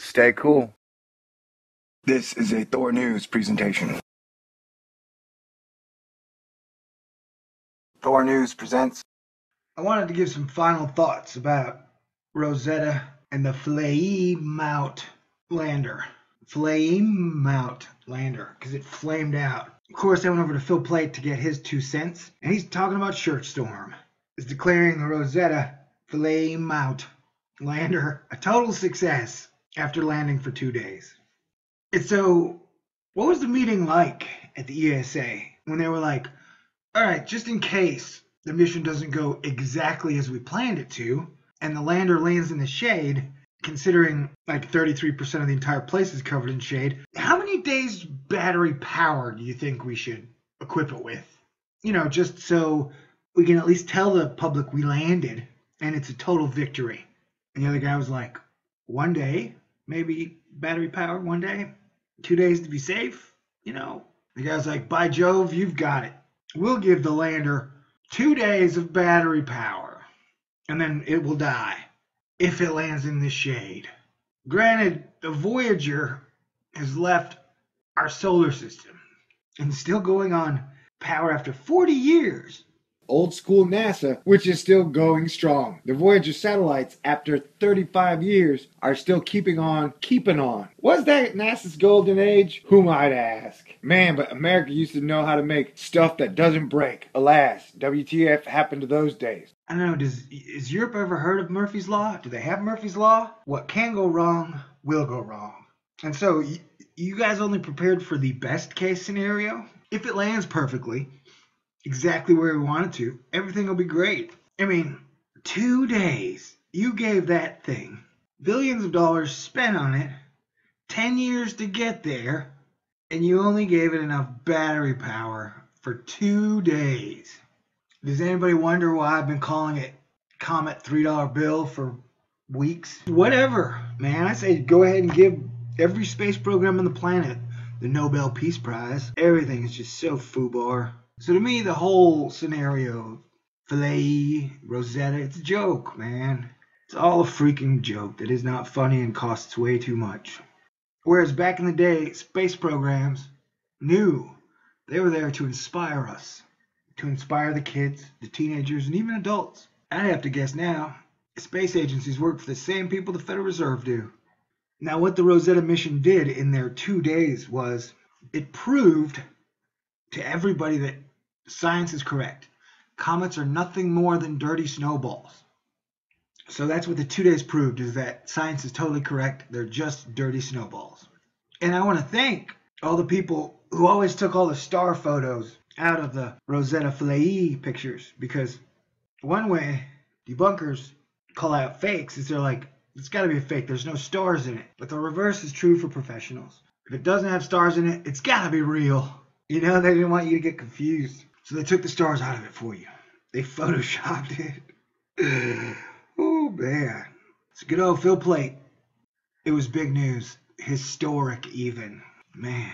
Stay cool. This is a Thor News presentation. Thor News presents. I wanted to give some final thoughts about Rosetta and the Flameout lander. Flameout lander, because it flamed out. Of course, I went over to Phil Plait to get his two cents, and he's talking about Shirtstorm. Is declaring the Rosetta Flameout lander a total success after landing for two days. And so, what was the meeting like at the ESA when they were like, all right, just in case the mission doesn't go exactly as we planned it to, and the lander lands in the shade, considering like 33% of the entire place is covered in shade, how many days battery power do you think we should equip it with? You know, just so we can at least tell the public we landed and it's a total victory. And the other guy was like, one day, maybe battery power one day, two days to be safe, you know. The guy's like, by Jove, you've got it. We'll give the lander two days of battery power, and then it will die if it lands in the shade. Granted, the Voyager has left our solar system and still going on power after 40 years old school NASA, which is still going strong. The Voyager satellites, after 35 years, are still keeping on, keeping on. Was that NASA's golden age? Who might ask? Man, but America used to know how to make stuff that doesn't break. Alas, WTF happened to those days. I don't know, does is Europe ever heard of Murphy's Law? Do they have Murphy's Law? What can go wrong will go wrong. And so you guys only prepared for the best case scenario? If it lands perfectly, exactly where we wanted to, everything will be great. I mean, two days. You gave that thing billions of dollars spent on it, 10 years to get there, and you only gave it enough battery power for two days. Does anybody wonder why I've been calling it Comet $3 bill for weeks? Whatever, man. I say go ahead and give every space program on the planet the Nobel Peace Prize. Everything is just so foobar. So to me, the whole scenario, Philae, Rosetta, it's a joke, man. It's all a freaking joke that is not funny and costs way too much. Whereas back in the day, space programs knew they were there to inspire us, to inspire the kids, the teenagers, and even adults. I'd have to guess now, space agencies work for the same people the Federal Reserve do. Now, what the Rosetta mission did in their two days was it proved to everybody that Science is correct. Comets are nothing more than dirty snowballs. So that's what the two days proved is that science is totally correct. They're just dirty snowballs. And I want to thank all the people who always took all the star photos out of the Rosetta Philae pictures because one way debunkers call out fakes is they're like, it's got to be a fake. There's no stars in it. But the reverse is true for professionals. If it doesn't have stars in it, it's got to be real. You know, they didn't want you to get confused. So they took the stars out of it for you. They photoshopped it. oh man. It's a good old Phil Plait. It was big news. Historic even. Man.